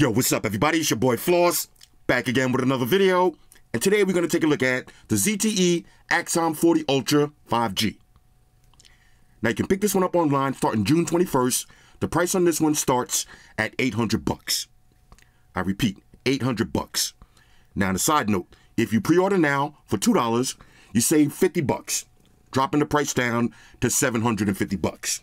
Yo, what's up, everybody? It's your boy Floss, back again with another video. And today we're going to take a look at the ZTE Axon 40 Ultra 5G. Now you can pick this one up online starting June 21st. The price on this one starts at 800 bucks. I repeat, 800 bucks. Now, on a side note, if you pre-order now for $2, you save 50 bucks, dropping the price down to 750 bucks.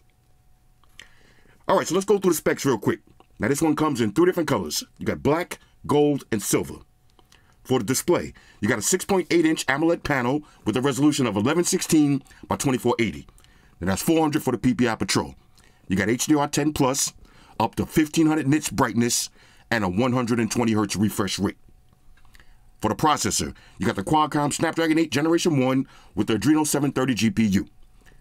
All right, so let's go through the specs real quick. Now, this one comes in three different colors. You got black, gold, and silver. For the display, you got a 6.8 inch AMOLED panel with a resolution of 1116 by 2480. And that's 400 for the PPI Patrol. You got HDR10 Plus, up to 1500 nits brightness, and a 120 hertz refresh rate. For the processor, you got the Qualcomm Snapdragon 8 Generation 1 with the Adreno 730 GPU.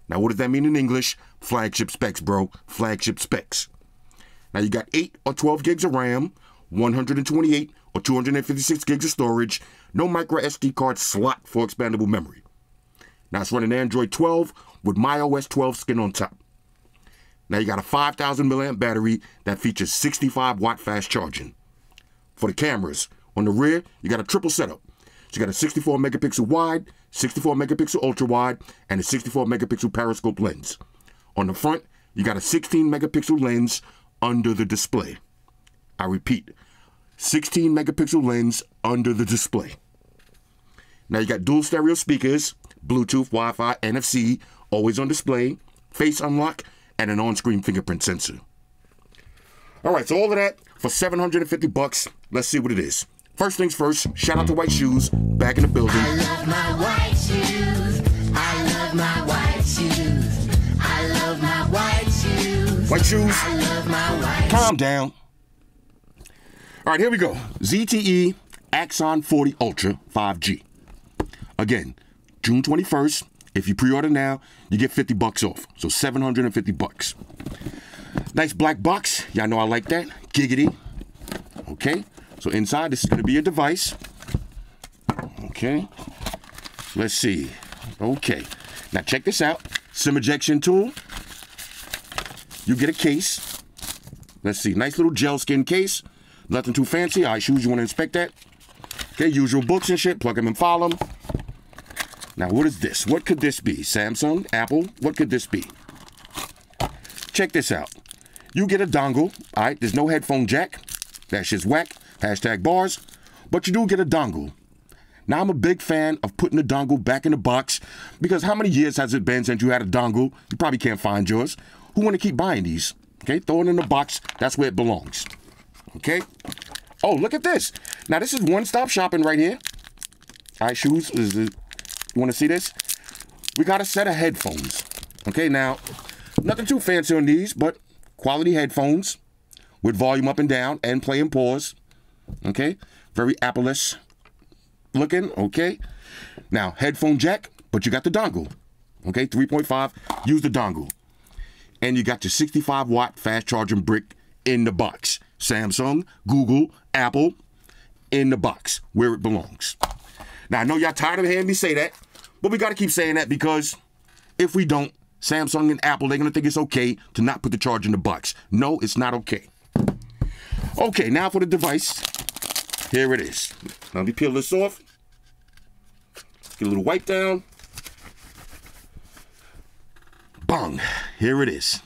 Now, what does that mean in English? Flagship specs, bro. Flagship specs. Now, you got 8 or 12 gigs of RAM, 128 or 256 gigs of storage, no micro SD card slot for expandable memory. Now, it's running Android 12 with MyOS 12 skin on top. Now, you got a 5,000 milliamp battery that features 65 watt fast charging. For the cameras, on the rear, you got a triple setup. So you got a 64 megapixel wide, 64 megapixel ultra wide, and a 64 megapixel periscope lens. On the front, you got a 16 megapixel lens under the display. I repeat, 16 megapixel lens under the display. Now you got dual stereo speakers, Bluetooth, Wi Fi, NFC, always on display, face unlock, and an on screen fingerprint sensor. All right, so all of that for 750 bucks. Let's see what it is. First things first, shout out to White Shoes, back in the building. White Shoes, I love my calm down. All right, here we go. ZTE Axon 40 Ultra 5G. Again, June 21st. If you pre-order now, you get 50 bucks off. So 750 bucks. Nice black box. Y'all know I like that. Giggity. Okay. So inside, this is going to be a device. Okay. Let's see. Okay. Now check this out. SIM ejection tool. You get a case. Let's see. Nice little gel skin case. Nothing too fancy. Right, shoes, you want to inspect that? Okay, usual books and shit. Plug them and follow them. Now, what is this? What could this be? Samsung? Apple? What could this be? Check this out. You get a dongle. All right, there's no headphone jack. That shit's whack. Hashtag bars. But you do get a dongle. Now, I'm a big fan of putting the dongle back in the box because how many years has it been since you had a dongle? You probably can't find yours. Who want to keep buying these? Okay, throw it in the box. That's where it belongs. Okay? Oh, look at this. Now, this is one stop shopping right here. All right, shoes. Is it, you want to see this? We got a set of headphones. Okay, now, nothing too fancy on these, but quality headphones with volume up and down and play and pause. Okay, very Apple-ish looking. Okay, now headphone jack, but you got the dongle. Okay, 3.5. Use the dongle, and you got your 65 watt fast charging brick in the box. Samsung, Google, Apple, in the box where it belongs. Now I know y'all tired of hearing me say that, but we got to keep saying that because if we don't, Samsung and Apple they're gonna think it's okay to not put the charge in the box. No, it's not okay. Okay, now for the device. Here it is. Now let me peel this off. Get a little wipe down. Bong. Here it is.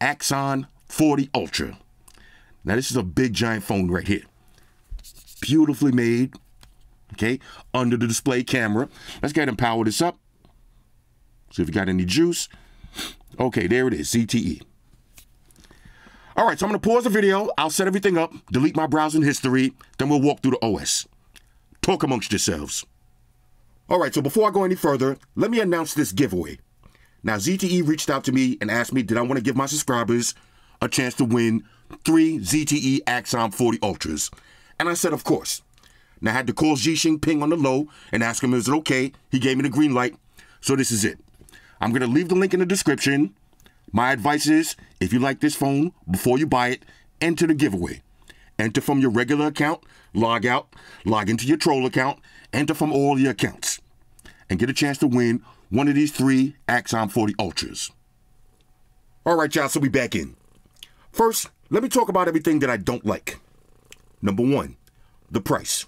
Axon 40 Ultra. Now this is a big giant phone right here. Beautifully made. Okay, under the display camera. Let's go ahead and power this up. See if you got any juice. Okay, there it is, ZTE. All right, so I'm gonna pause the video. I'll set everything up, delete my browsing history, then we'll walk through the OS. Talk amongst yourselves. All right, so before I go any further, let me announce this giveaway. Now, ZTE reached out to me and asked me, did I want to give my subscribers a chance to win three ZTE Axon 40 Ultras? And I said, of course. Now, I had to call Xi Jinping on the low and ask him, is it okay? He gave me the green light. So this is it. I'm going to leave the link in the description. My advice is if you like this phone, before you buy it, enter the giveaway. Enter from your regular account, log out, log into your troll account, enter from all your accounts, and get a chance to win one of these three Axon 40 Ultras. All right, y'all, so we back in. First, let me talk about everything that I don't like. Number one, the price.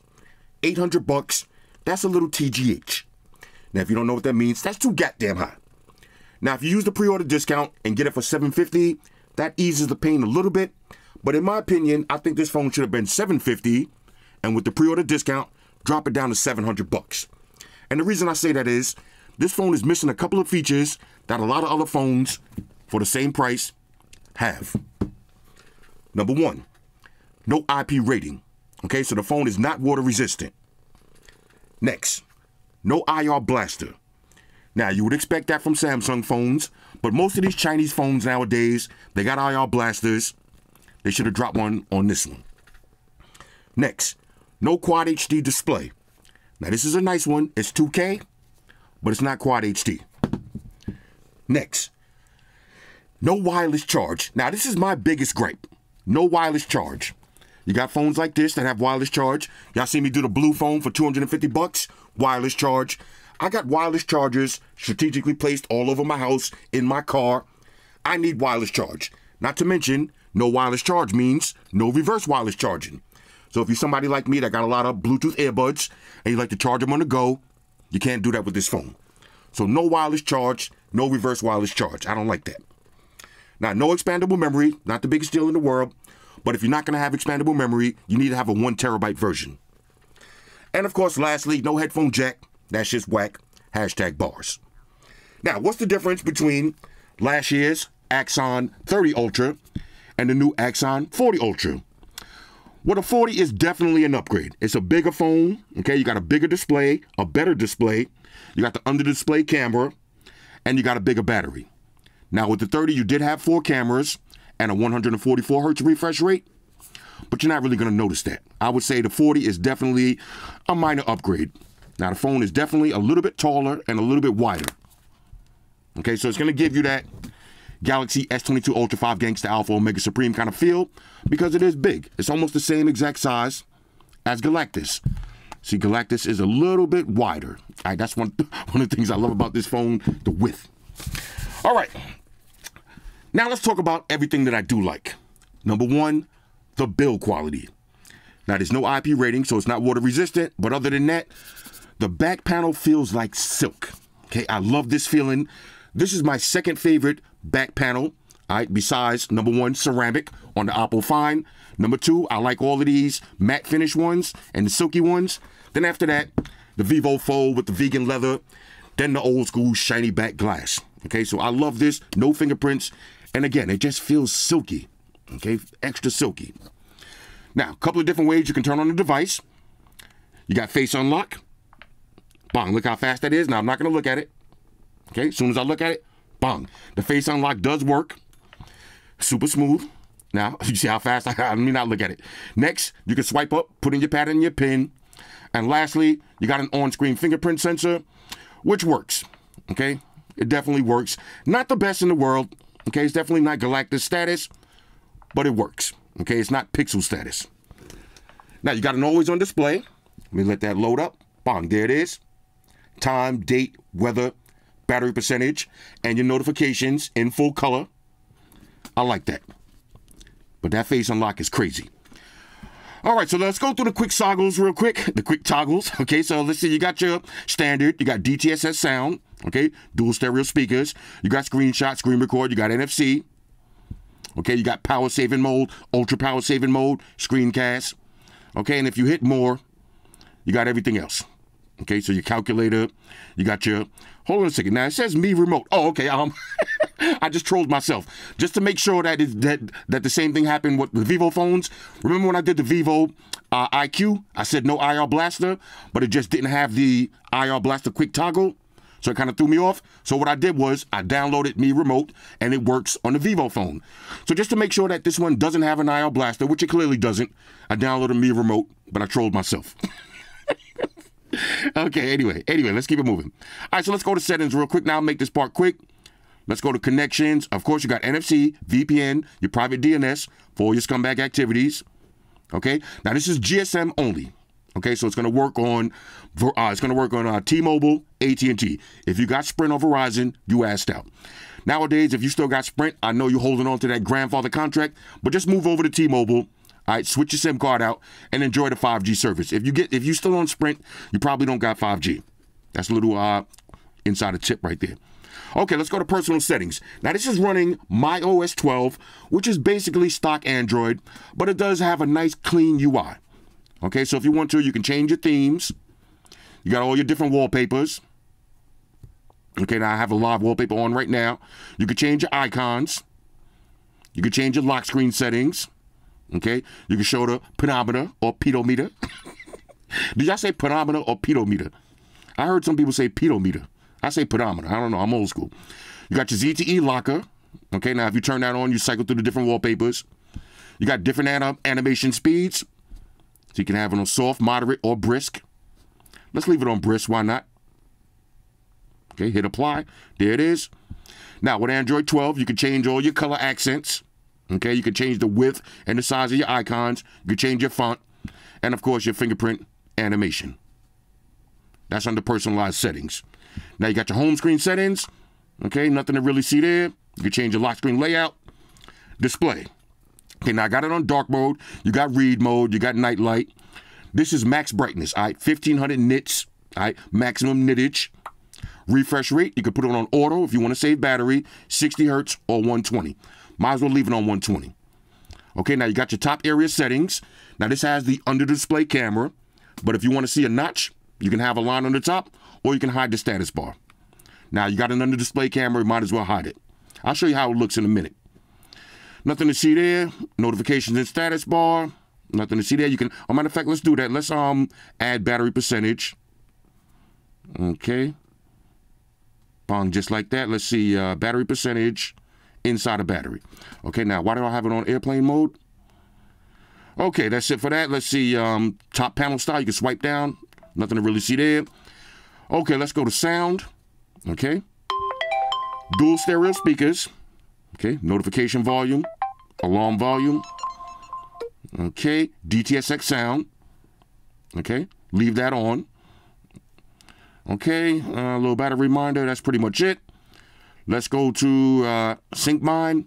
800 bucks, that's a little TGH. Now, if you don't know what that means, that's too goddamn high. Now, if you use the pre-order discount and get it for 750, that eases the pain a little bit. But in my opinion, I think this phone should have been 750, and with the pre-order discount, drop it down to 700 bucks. And the reason I say that is, this phone is missing a couple of features that a lot of other phones for the same price have. Number one, no IP rating. Okay, so the phone is not water resistant. Next, no IR blaster. Now, you would expect that from Samsung phones, but most of these Chinese phones nowadays, they got IR blasters. They should have dropped one on this one. Next, no Quad HD display. Now, this is a nice one. It's 2K, but it's not Quad HD. Next, no wireless charge. Now, this is my biggest gripe. No wireless charge. You got phones like this that have wireless charge. Y'all see me do the blue phone for 250 bucks, wireless charge. I got wireless chargers strategically placed all over my house, in my car. I need wireless charge. Not to mention, no wireless charge means no reverse wireless charging. So if you're somebody like me that got a lot of Bluetooth earbuds and you like to charge them on the go, you can't do that with this phone. So no wireless charge, no reverse wireless charge. I don't like that. Now, no expandable memory, not the biggest deal in the world, but if you're not going to have expandable memory, you need to have a one terabyte version. And of course, lastly, no headphone jack. That's just whack. Hashtag bars. Now, what's the difference between last year's Axon 30 Ultra and the new Axon 40 Ultra? Well, the 40 is definitely an upgrade. It's a bigger phone, okay? You got a bigger display, a better display. You got the under display camera, and you got a bigger battery. Now, with the 30, you did have four cameras and a 144 hertz refresh rate, but you're not really going to notice that. I would say the 40 is definitely a minor upgrade. Now, the phone is definitely a little bit taller and a little bit wider. Okay, so it's going to give you that Galaxy S22 Ultra 5 Gangsta Alpha Omega Supreme kind of feel because it is big. It's almost the same exact size as Galactus. See, Galactus is a little bit wider. All right, that's one, one of the things I love about this phone, the width. All right, now let's talk about everything that I do like. Number one, the build quality. Now, there's no IP rating, so it's not water resistant, but other than that, the back panel feels like silk. Okay, I love this feeling. This is my second favorite back panel. All right, besides number one, ceramic on the Oppo Find. Number two, I like all of these matte finish ones and the silky ones. Then after that, the Vivo Fold with the vegan leather. Then the old school shiny back glass. Okay, so I love this. No fingerprints. And again, it just feels silky. Okay, extra silky. Now, a couple of different ways you can turn on the device. You got face unlock. Bong, look how fast that is. Now, I'm not going to look at it. Okay, as soon as I look at it, bong. The face unlock does work. Super smooth. Now, you see how fast I, I mean, not look at it. Next, you can swipe up, put in your pad and your pin. And lastly, you got an on-screen fingerprint sensor, which works. Okay, it definitely works. Not the best in the world. Okay, it's definitely not Galactus status, but it works. Okay, it's not pixel status. Now you got an always on display. Let me let that load up. Bong, there it is. Time, date, weather, battery percentage, and your notifications in full color. I like that. But that face unlock is crazy. All right, so let's go through the quick toggles real quick. The quick toggles. Okay, so let's see. You got your standard. You got DTSX sound. Okay, dual stereo speakers. You got screenshot, screen record. You got NFC. Okay, you got power saving mode, ultra power saving mode, screencast. Okay, and if you hit more, you got everything else. Okay, so your calculator, you got your. Hold on a second. Now it says Mi Remote. Oh, okay. Um, I just trolled myself just to make sure that it, that that the same thing happened with the Vivo phones. Remember when I did the Vivo uh, IQ? I said no IR blaster, but it just didn't have the IR blaster quick toggle. So it kind of threw me off. So what I did was I downloaded Mi Remote and it works on the Vivo phone. So just to make sure that this one doesn't have an IR blaster, which it clearly doesn't, I downloaded Mi Remote, but I trolled myself. okay, anyway, anyway, let's keep it moving. All right, so let's go to settings real quick now, make this part quick. Let's go to connections. Of course, you got NFC, VPN, your private DNS for your scumbag activities. Okay, now this is GSM only. Okay, so it's going to work on uh, it's going to work on uh, T-Mobile, AT&T. If you got Sprint or Verizon, you asked out. Nowadays, if you still got Sprint, I know you're holding on to that grandfather contract, but just move over to T-Mobile. All right, switch your SIM card out and enjoy the 5G service. If you get if you still on Sprint, you probably don't got 5G. That's a little uh inside a tip right there. Okay, let's go to personal settings. Now this is running MyOS 12, which is basically stock Android, but it does have a nice clean UI. Okay, so if you want to, you can change your themes. You got all your different wallpapers. Okay, now I have a live wallpaper on right now. You can change your icons. You can change your lock screen settings. Okay, you can show the pedometer or pedometer. Did y'all say pedometer or pedometer? I heard some people say pedometer. I say pedometer. I don't know. I'm old school. You got your ZTE locker. Okay, now if you turn that on, you cycle through the different wallpapers. You got different anim- animation speeds. So you can have it on soft, moderate, or brisk. Let's leave it on brisk. Why not? Okay, hit apply. There it is. Now, with Android 12, you can change all your color accents. Okay, you can change the width and the size of your icons. You can change your font. And of course, your fingerprint animation. That's under personalized settings. Now you got your home screen settings. Okay, nothing to really see there. You can change your lock screen layout. Display. Okay, now I got it on dark mode. You got read mode. You got night light. This is max brightness. All right, 1500 nits. All right, maximum nittage. Refresh rate, you can put it on auto if you want to save battery, 60 hertz or 120. Might as well leave it on 120. Okay, now you got your top area settings. Now this has the under display camera, but if you want to see a notch, you can have a line on the top or you can hide the status bar. Now you got an under display camera, you might as well hide it. I'll show you how it looks in a minute. Nothing to see there. Notifications and status bar. Nothing to see there. You can, a matter of fact, let's do that. Let's um add battery percentage. Okay. Bong, just like that. Let's see uh, battery percentage inside a battery. Okay, now why do I have it on airplane mode? Okay, that's it for that. Let's see um, top panel style. You can swipe down. Nothing to really see there. Okay, let's go to sound. Okay. Dual stereo speakers. Okay, notification volume, alarm volume. Okay, DTSX sound. Okay, leave that on. Okay, a little battery reminder. That's pretty much it. Let's go to uh, SyncMine.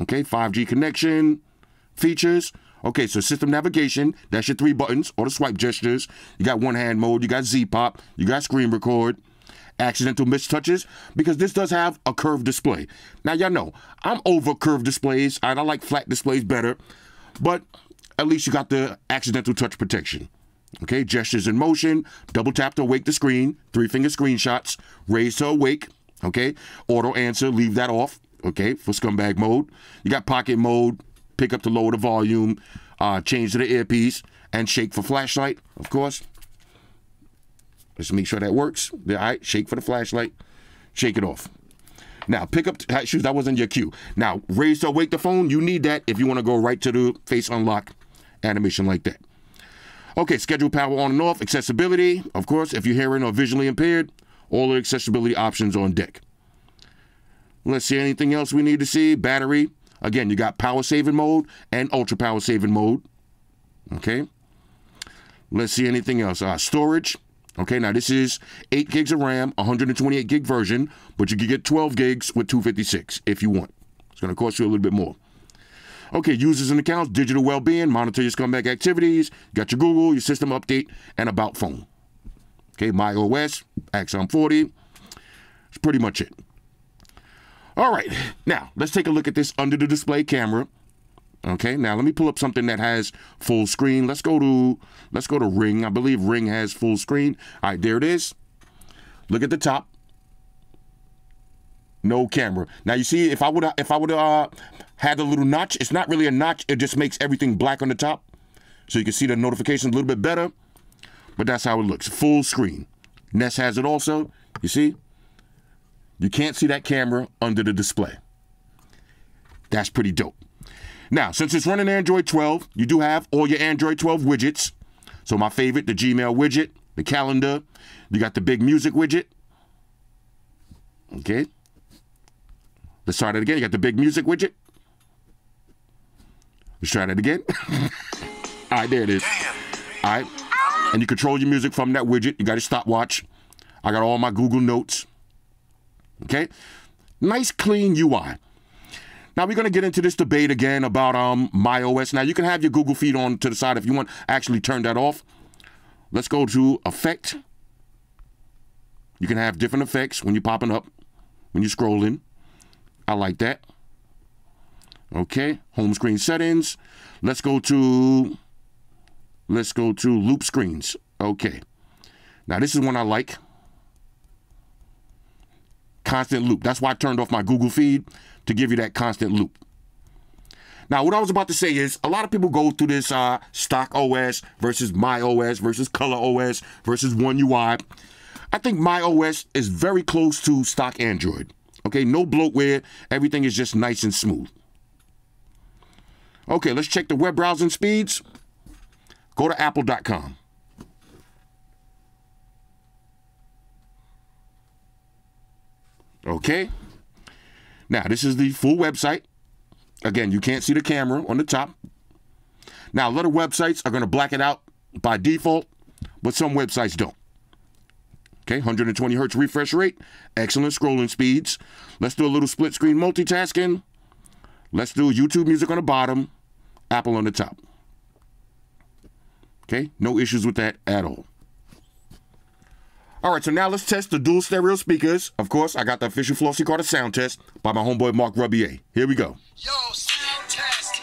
Okay, 5G connection, features. Okay, so system navigation. That's your three buttons or the swipe gestures. You got one hand mode. You got Z pop. You got screen record. Accidental mistouches because this does have a curved display. Now y'all know I'm over curved displays. I, I like flat displays better, but at least you got the accidental touch protection. Okay, gestures in motion, double tap to awake the screen, three finger screenshots, raise to awake. Okay, auto answer, leave that off. Okay, for scumbag mode. You got pocket mode, pick up to lower the volume, uh, change to the earpiece, and shake for flashlight, of course. Let's make sure that works. All right, shake for the flashlight, shake it off. Now, pick up shoes. That wasn't your cue. Now, raise to awake the phone. You need that if you want to go right to the face unlock animation like that. Okay, schedule power on and off, accessibility. Of course, if you're hearing or visually impaired, all the accessibility options on deck. Let's see anything else we need to see. Battery. Again, you got power saving mode and ultra power saving mode. Okay. Let's see anything else. Uh, storage. Okay, now this is 8 gigs of RAM, 128 gig version, but you can get 12 gigs with 256 if you want. It's going to cost you a little bit more. Okay, users and accounts, digital well-being, monitor your scumbag activities, got your Google, your system update, and about phone. Okay, MyOS, Axon 40. That's pretty much it. All right, now let's take a look at this under the display camera. Okay, now let me pull up something that has full screen. Let's go to let's go to Ring. I believe Ring has full screen. All right, there it is. Look at the top. No camera. Now you see, if I would if I would uh had a little notch, it's not really a notch. It just makes everything black on the top, so you can see the notifications a little bit better. But that's how it looks. Full screen. Nest has it also. You see? You can't see that camera under the display. That's pretty dope. Now, since it's running Android 12, you do have all your Android 12 widgets. So my favorite, the Gmail widget, the calendar. You got the big music widget. Okay. Let's try that again. You got the big music widget. Let's try that again. All right, there it is. All right. And you control your music from that widget. You got a stopwatch. I got all my Google Notes. Okay. Nice, clean UI. Now we're going to get into this debate again about um MyOS. Now you can have your Google feed on to the side if you want. Actually, turn that off. Let's go to Effect. You can have different effects when you're popping up, when you're scrolling. I like that. Okay, home screen settings. Let's go to let's go to loop screens. Okay. Now this is one I like. Constant loop. That's why I turned off my Google feed to give you that constant loop. Now, what I was about to say is a lot of people go through this uh, stock OS versus MyOS versus ColorOS versus One UI. I think MyOS is very close to stock Android. Okay, no bloatware. Everything is just nice and smooth. Okay, let's check the web browsing speeds. Go to apple.com. Okay. Now, this is the full website. Again, you can't see the camera on the top. Now, a lot of websites are going to black it out by default, but some websites don't. Okay, 120 hertz refresh rate, excellent scrolling speeds. Let's do a little split screen multitasking. Let's do YouTube music on the bottom, Apple on the top. Okay, no issues with that at all. All right, so now let's test the dual stereo speakers. Of course, I got the official Flossy Carter sound test by my homeboy Mark Rubier. Here we go. Yo, sound test.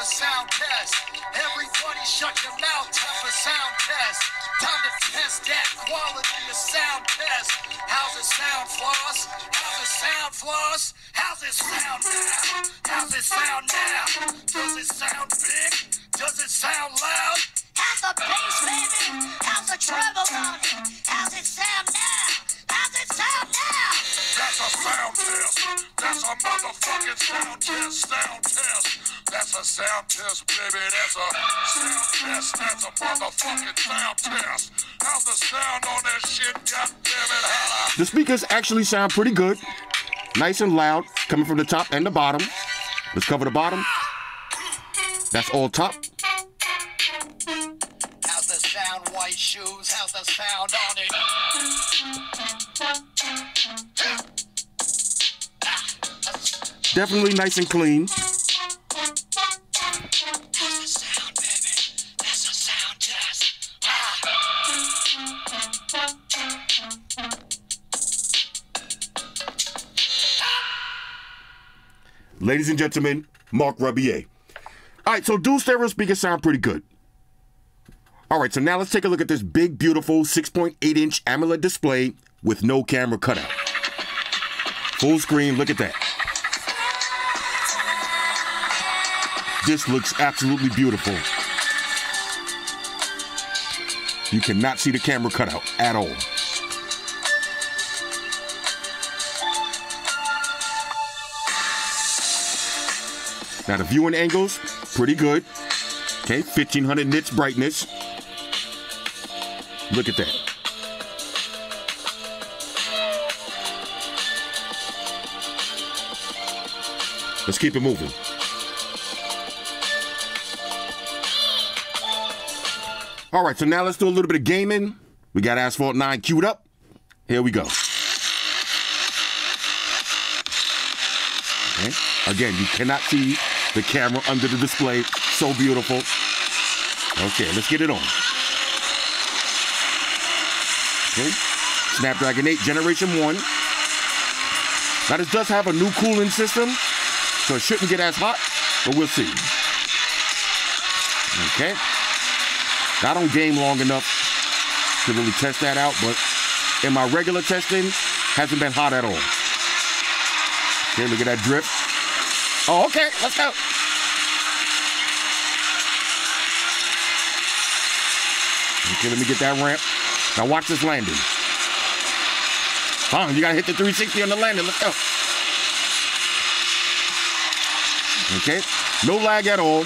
Sound test. Everybody shut your mouth. Sound test. Time to test that quality of sound test. How's it sound, Floss? How's it sound, Floss? How's it sound now? How's it sound now? Does it sound big? Does it sound loud? How's the bass, baby? How's the treble on it? How's it sound now? How's it sound now? That's a sound test. That's a motherfucking sound test. Sound test. That's a sound test, baby. That's a sound test. That's a motherfucking sound test. How's the sound on that shit? God damn it, holla. The speakers actually sound pretty good. Nice and loud, coming from the top and the bottom. Let's cover the bottom. That's all top. White shoes? How's the sound on it? Definitely nice and clean. Ladies and gentlemen, Mark Rubier. All right, so dual stereo speakers sound pretty good. All right, so now let's take a look at this big, beautiful 6.8 inch AMOLED display with no camera cutout. Full screen, look at that. This looks absolutely beautiful. You cannot see the camera cutout at all. Now the viewing angles, pretty good. Okay, 1500 nits brightness. Look at that. Let's keep it moving. All right, so now let's do a little bit of gaming. We got Asphalt 9 queued up. Here we go. Okay. Again, you cannot see the camera under the display. So beautiful. Okay, let's get it on. Snapdragon 8 Generation 1. Now, this does have a new cooling system, so it shouldn't get as hot, but we'll see. Okay. I don't game long enough to really test that out, but in my regular testing, hasn't been hot at all. Okay, look at that drip. Oh, okay, let's go. Okay, let me get that ramp. Now watch this landing. Huh, you gotta hit the 360 on the landing. Let's go. Okay, no lag at all.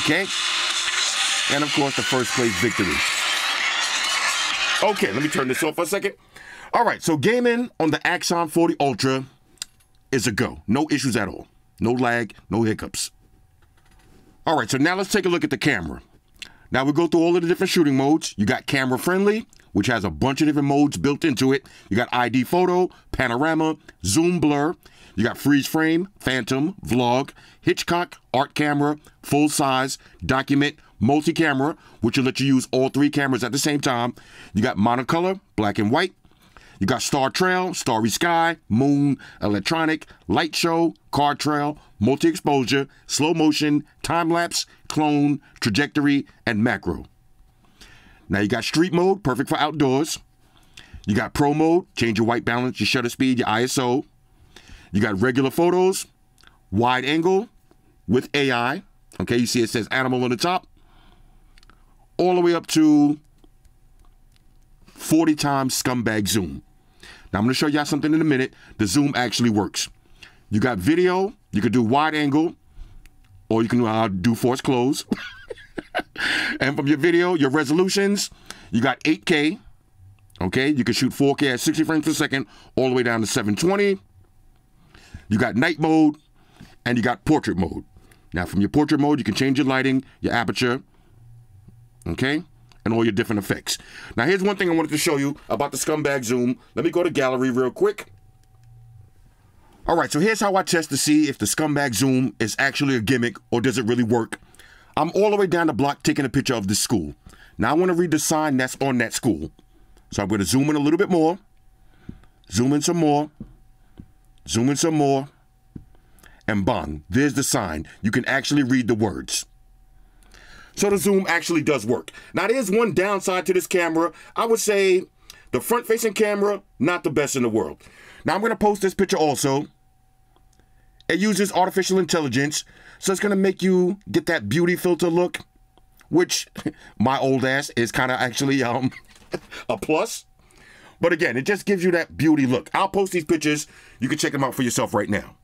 Okay, and of course the first place victory. Okay, let me turn this off for a second. All right, so gaming on the Axon 40 Ultra is a go. No issues at all. No lag, no hiccups. All right, so now let's take a look at the camera. Now we go through all of the different shooting modes. You got camera friendly, which has a bunch of different modes built into it. You got ID photo, panorama, zoom blur. You got freeze frame, phantom, vlog, Hitchcock, art camera, full size, document, multi camera, which will let you use all three cameras at the same time. You got monocolor, black and white. You got Star Trail, Starry Sky, Moon, Electronic, Light Show, Car Trail, Multi Exposure, Slow Motion, Time Lapse, Clone, Trajectory, and Macro. Now you got Street Mode, perfect for outdoors. You got Pro Mode, change your white balance, your shutter speed, your ISO. You got regular photos, wide angle with AI. Okay, you see it says animal on the top. All the way up to 40 times scumbag zoom. Now I'm going to show y'all something in a minute. The zoom actually works. You got video, you could do wide angle, or you can uh, do force close. and from your video, your resolutions, you got 8K. Okay, you can shoot 4K at 60 frames per second, all the way down to 720. You got night mode, and you got portrait mode. Now, from your portrait mode, you can change your lighting, your aperture, okay, and all your different effects. Now, here's one thing I wanted to show you about the Scumbag Zoom. Let me go to gallery real quick. All right, so here's how I test to see if the Scumbag Zoom is actually a gimmick or does it really work. I'm all the way down the block taking a picture of this school. Now I want to read the sign that's on that school. So I'm going to zoom in a little bit more, zoom in some more, zoom in some more, and bang, there's the sign. You can actually read the words. So the zoom actually does work. Now there's one downside to this camera. I would say the front facing camera, not the best in the world. Now I'm going to post this picture also. It uses artificial intelligence, so it's gonna make you get that beauty filter look, which my old ass is kind of actually um a plus. But again, it just gives you that beauty look. I'll post these pictures. You can check them out for yourself right now.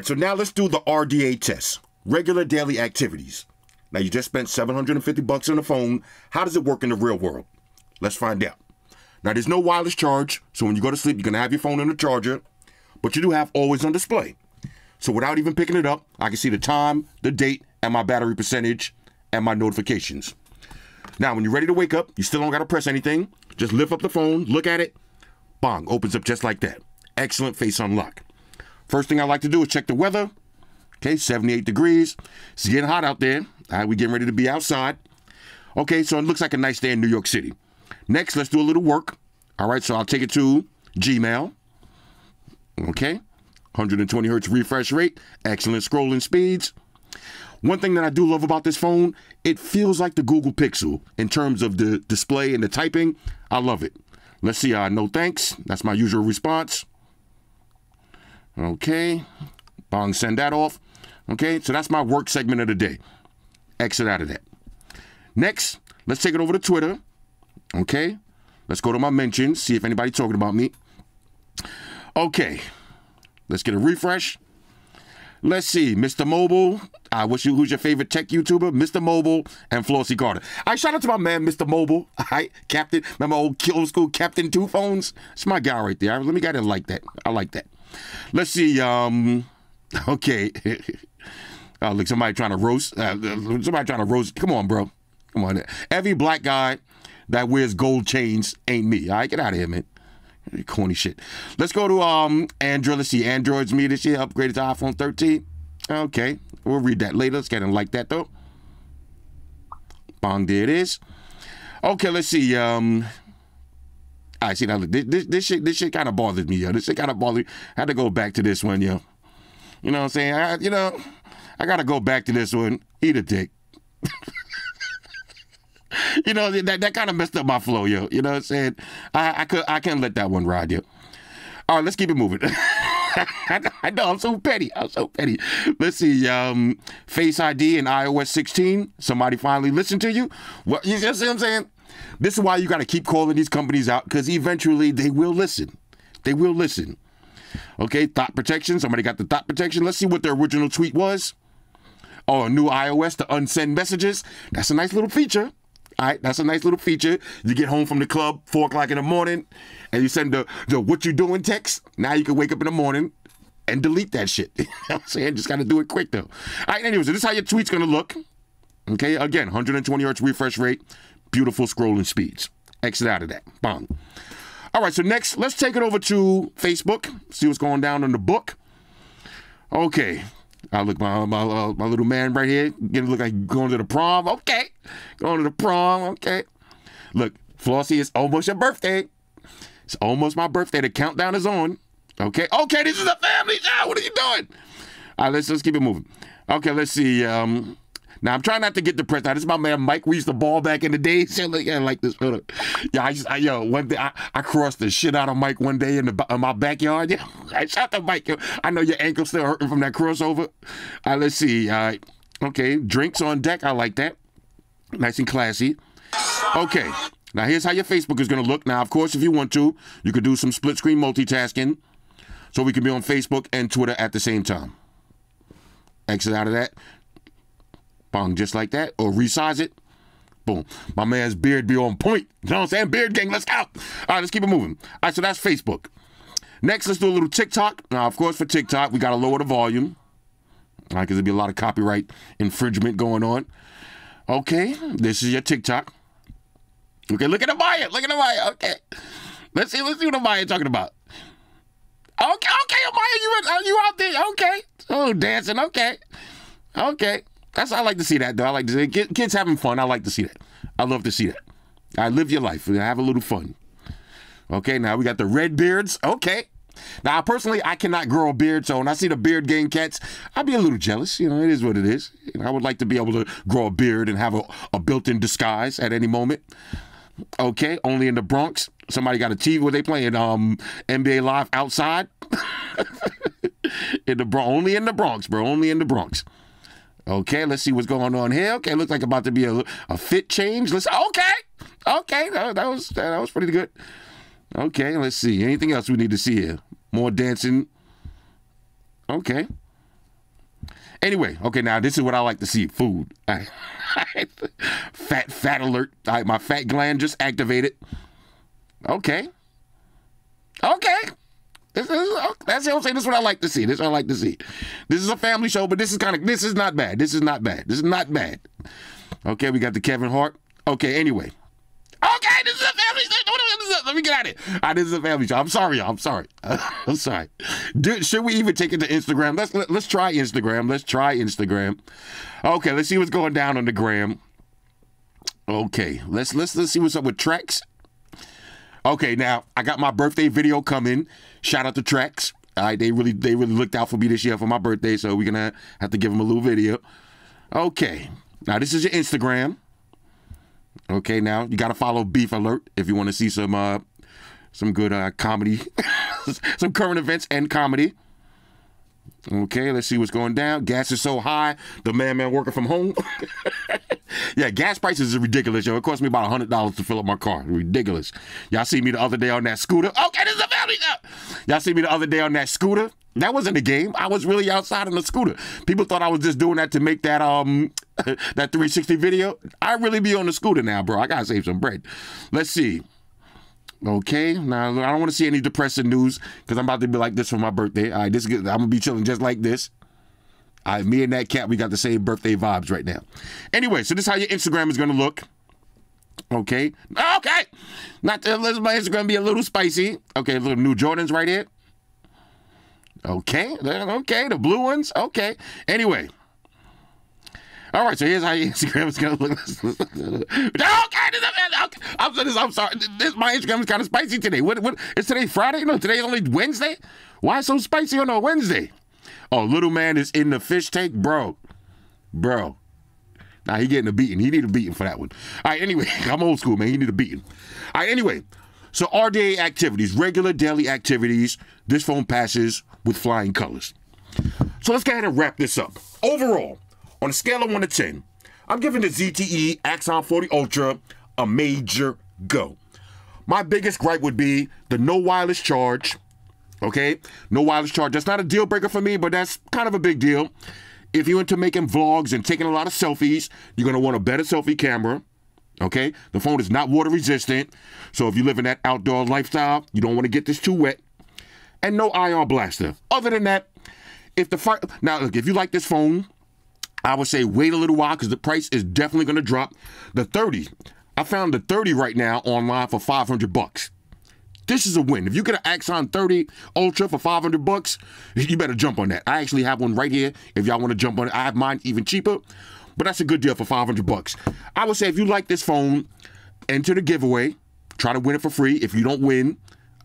Right, so now let's do the RDA test. Regular daily activities. Now you just spent 750 bucks on the phone. How does it work in the real world? Let's find out. Now there's no wireless charge, so when you go to sleep, you're gonna have your phone on the charger, but you do have always on display. So without even picking it up, I can see the time, the date, and my battery percentage, and my notifications. Now, when you're ready to wake up, you still don't gotta press anything. Just lift up the phone, look at it, bong, opens up just like that. Excellent face unlock. First thing I like to do is check the weather. Okay, 78 degrees. It's getting hot out there. All right, we getting ready to be outside. Okay, so it looks like a nice day in New York City. Next, let's do a little work. All right, so I'll take it to Gmail. Okay, 120 hertz refresh rate, excellent scrolling speeds. One thing that I do love about this phone, it feels like the Google Pixel in terms of the display and the typing. I love it. Let's see, uh, no thanks. That's my usual response. Okay, bong, send that off. Okay, so that's my work segment of the day. Exit out of that. Next, let's take it over to Twitter. Okay, let's go to my mentions, see if anybody's talking about me. Okay, let's get a refresh. Let's see, Mr. Mobile. I wish you who's your favorite tech YouTuber, Mr. Mobile and Flossy Carter. I shout out to my man, Mr. Mobile. I Captain, remember old old school Captain Two Phones? It's my guy right there. Let me get it like that. I like that. Let's see. Um, okay. oh, look, somebody trying to roast. Uh, somebody trying to roast. Come on, bro. Come on. Every black guy that wears gold chains ain't me. All right, get out of here, man. Corny shit. Let's go to um Android. Let's see. Android's me this year upgraded to iPhone 13. Okay, we'll read that later. Let's get in like that though. Bong, there it is. Okay, let's see. Um, I see now. This, this, this shit, this shit kind of bothers me, yo. This shit kind of bothers me. I had to go back to this one, yo. You know what I'm saying? I, you know, I gotta go back to this one. Eat a dick. you know that that kind of messed up my flow, yo. You know what I'm saying? I I could I can't let that one ride, yo. All right, let's keep it moving. I know I'm so petty. I'm so petty. Let's see. Um, Face ID in iOS 16. Somebody finally listened to you. What you see what I'm saying? This is why you got to keep calling these companies out because eventually they will listen. They will listen. Okay, thought protection. Somebody got the thought protection. Let's see what their original tweet was. Oh, a new iOS to unsend messages. That's a nice little feature. All right, that's a nice little feature. You get home from the club, four o'clock in the morning, and you send the, the what you doing text. Now you can wake up in the morning and delete that shit. I'm saying? Just gotta do it quick though. All right, anyways, this is how your tweet's gonna look. Okay, again, 120 hertz refresh rate, beautiful scrolling speeds. Exit out of that. Bong. All right, so next, let's take it over to Facebook, see what's going down in the book. Okay. I look my my, uh, my little man right here, getting look like going to the prom. Okay, going to the prom. Okay, look, Flossy, it's almost your birthday. It's almost my birthday. The countdown is on. Okay, okay, this is a family show. What are you doing? All right, let's let's keep it moving. Okay, let's see. Um, now I'm trying not to get depressed. Now this is my man Mike. We used to ball back in the day. Like, yeah, like this. Yeah, I, just, I yo one day I, I crossed the shit out of Mike one day in the in my backyard. Yeah, I shot the Mike. I know your ankle still hurting from that crossover. All right, let's see. All right, okay, drinks on deck. I like that. Nice and classy. Okay. Now here's how your Facebook is gonna look. Now, of course, if you want to, you could do some split screen multitasking, so we can be on Facebook and Twitter at the same time. Exit out of that. Bong, just like that, or resize it. Boom. My man's beard be on point. You know what I'm saying? Beard gang, let's go. All right, let's keep it moving. All right, so that's Facebook. Next, let's do a little TikTok. Now, of course, for TikTok, we got to lower the volume. All right, because there'll be a lot of copyright infringement going on. Okay, this is your TikTok. Okay, look at the Maya. Look at the Maya. Okay. Let's see, let's see what the Amaya talking about. Okay, okay, Amaya, you are uh, you out there? Okay. Oh, dancing. Okay. Okay. That's I like to see that though. I like to see kid- kids having fun. I like to see that. I love to see that. I live your life have a little fun. Okay, now we got the red beards. Okay. Now, personally, I cannot grow a beard, so when I see the beard gang cats, I'd be a little jealous. You know, it is what it is. You know, I would like to be able to grow a beard and have a, a built-in disguise at any moment. Okay, only in the Bronx. Somebody got a TV where they playing um NBA Live outside. in the Bronx, only in the Bronx, bro. Only in the Bronx. Okay, let's see what's going on here. Okay, looks like about to be a, a fit change. Let's okay, okay, that, that was that was pretty good. Okay, let's see. Anything else we need to see here? More dancing. Okay, Anyway, okay, now this is what I like to see: food. fat, fat alert. My fat gland just activated. Okay. Okay. This is, oh, that's what I'm saying. This is what I like to see. This is what I like to see. This is a family show, but this is kind of this is not bad. This is not bad. This is not bad. Okay, we got the Kevin Hart. Okay, anyway. Okay, this is a family show. Let me get out of here. Right, this is a family show. I'm sorry, y'all. I'm sorry. I'm sorry. Should we even take it to Instagram? Let's let, let's try Instagram. Let's try Instagram. Okay, let's see what's going down on the gram. Okay, let's let's let's see what's up with Trex. Okay, now I got my birthday video coming. Shout out to Trex. All right, they really they really looked out for me this year for my birthday, so we're gonna have to give them a little video. Okay, now this is your Instagram. Okay, now you gotta follow Beef Alert if you want to see some uh some good uh comedy, some current events and comedy. Okay, let's see what's going down. Gas is so high. The man, man working from home. yeah, gas prices is ridiculous, yo. It cost me about hundred dollars to fill up my car. Ridiculous. Y'all see me the other day on that scooter. Okay, this is a family. Y'all see me the other day on that scooter. That wasn't a game. I was really outside on the scooter. People thought I was just doing that to make that um that 360 video. I really be on the scooter now, bro. I gotta save some bread. Let's see. Okay, now I don't want to see any depressing news because I'm about to be like this for my birthday. All right, this is good. I'm gonna be chilling just like this. Right, me and that cat, we got the same birthday vibes right now. Anyway, so this is how your Instagram is gonna look. Okay, okay. Not to, let my Instagram be a little spicy. Okay, little new Jordans right here. Okay, okay, the blue ones. Okay. Anyway. All right, so here's how your Instagram is gonna look. okay, I'm, this, I'm sorry. This my Instagram is kind of spicy today. What? What? Is today Friday? No, today's only Wednesday. Why so spicy on a Wednesday? Oh, little man is in the fish tank, bro, bro. Nah, he getting a beating. He need a beating for that one. All right, anyway, I'm old school, man. He need a beating. All right, anyway. So RDA activities, regular daily activities. This phone passes with flying colors. So let's go ahead and wrap this up. Overall, on a scale of 1 to 10, I'm giving the ZTE Axon 40 Ultra a major go. My biggest gripe would be the no wireless charge. Okay? No wireless charge. That's not a deal breaker for me, but that's kind of a big deal. If you're into making vlogs and taking a lot of selfies, you're going to want a better selfie camera. Okay? The phone is not water resistant. So if you live in that outdoor lifestyle, you don't want to get this too wet. And no IR blaster. Other than that, if the fire now look, if you like this phone, I would say wait a little while because the price is definitely going to drop. The 30, I found the 30 right now online for 500 bucks. This is a win. If you get an Axon 30 Ultra for 500 bucks, you better jump on that. I actually have one right here. If y'all want to jump on it, I have mine even cheaper, but that's a good deal for 500 bucks. I would say if you like this phone, enter the giveaway. Try to win it for free. If you don't win,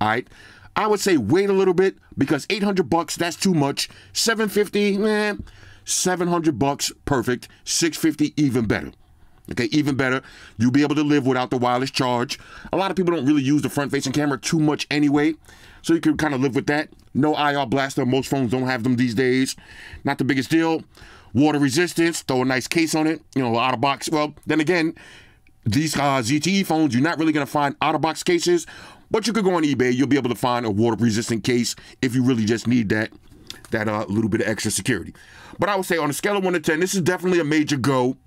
all right. I would say wait a little bit because 800 bucks that's too much. 750, man. 700 bucks, perfect. 650, even better. Okay, even better. You'll be able to live without the wireless charge. A lot of people don't really use the front facing camera too much anyway, so you can kind of live with that. No IR blaster. Most phones don't have them these days. Not the biggest deal. Water resistance. Throw a nice case on it. You know, out of box. Well, then again, these uh, ZTE phones, you're not really going to find out of box cases, but you could go on eBay. You'll be able to find a water resistant case if you really just need that that uh, little bit of extra security. But I would say on a scale of one to ten, this is definitely a major go.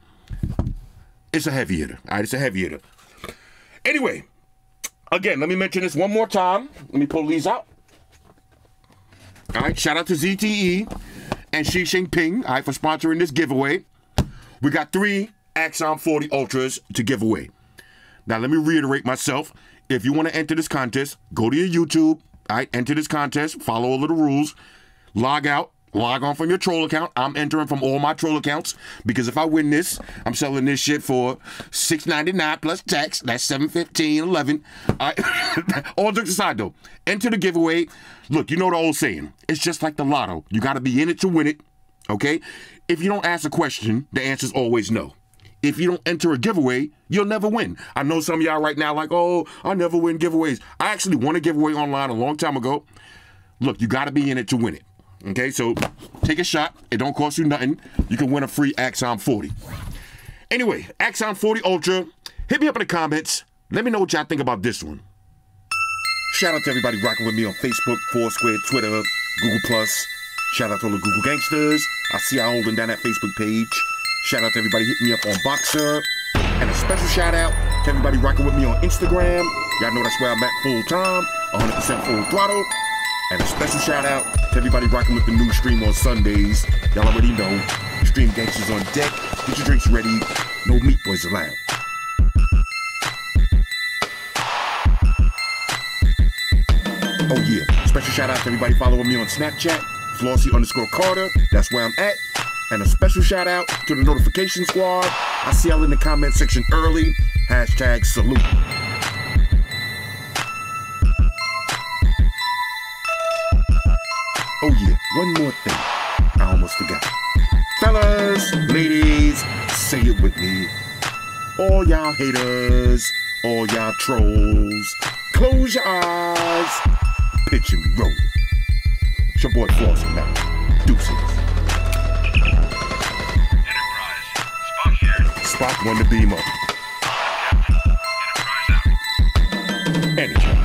It's a heavy hitter. All right, it's a heavy hitter. Anyway, again, let me mention this one more time. Let me pull these out. All right, shout out to ZTE and Xi Jinping, all right, for sponsoring this giveaway. We got three Axon 40 Ultras to give away. Now, let me reiterate myself. If you want to enter this contest, go to your YouTube, all right, enter this contest, follow all of the rules, log out, log on from your troll account. I'm entering from all my troll accounts because if I win this, I'm selling this shit for six ninety nine plus tax. That's seven fifteen eleven. All, right. all jokes aside, though, enter the giveaway. Look, you know the old saying. It's just like the lotto. You got to be in it to win it. Okay. If you don't ask a question, the answer's always no. If you don't enter a giveaway, you'll never win. I know some of y'all right now like, oh, I never win giveaways. I actually won a giveaway online a long time ago. Look, you got to be in it to win it. Okay, so take a shot. It don't cost you nothing. You can win a free Axon 40. Anyway, Axon 40 Ultra. Hit me up in the comments. Let me know what y'all think about this one. Shout out to everybody rocking with me on Facebook, Foursquare, Twitter, Google Plus, Shout out to all the Google gangsters. I see y'all holding down that Facebook page. Shout out to everybody hitting me up on Voxer. And a special shout out to everybody rocking with me on Instagram. Y'all know that's where I'm at full time, 100% full throttle. And a special shout out to everybody rocking with the new stream on Sundays. Y'all already know. Stream gangsters on deck. Get your drinks ready. No meat boys allowed. Oh yeah. Special shout out to everybody following me on Snapchat. Flossy underscore Carter. That's where I'm at. And a special shout out to the notification squad. I see y'all in the comment section early. Hashtag salute. All y'all haters, all y'all trolls, close your eyes. Picture me rolling. It's your boy Flossy now. Deuces. Enterprise. Spock here. Spock won the beam up. Enterprise out.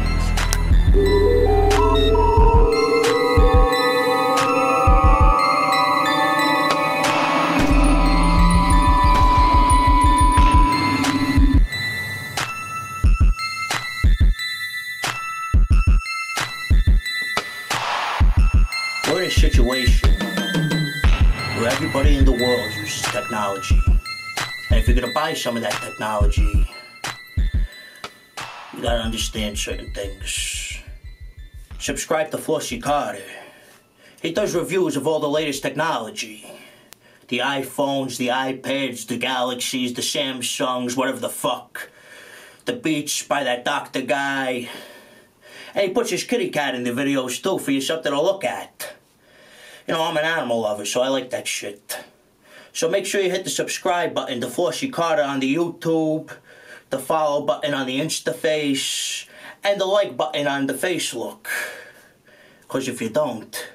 Some of that technology, you gotta understand certain things. Subscribe to Flossy Carter. He does reviews of all the latest technology. The iPhones, the iPads, the Galaxies, the Samsungs, whatever the fuck. The Beats by that doctor guy. And he puts his kitty cat in the videos too for you something to look at. You know, I'm an animal lover, so I like that shit. So make sure you hit the subscribe button to Flossy Carter on the YouTube, the follow button on the Instaface, and the like button on the Facebook. Because if you don't,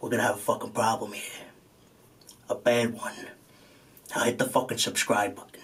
we're gonna have a fucking problem here. A bad one. Now hit the fucking subscribe button.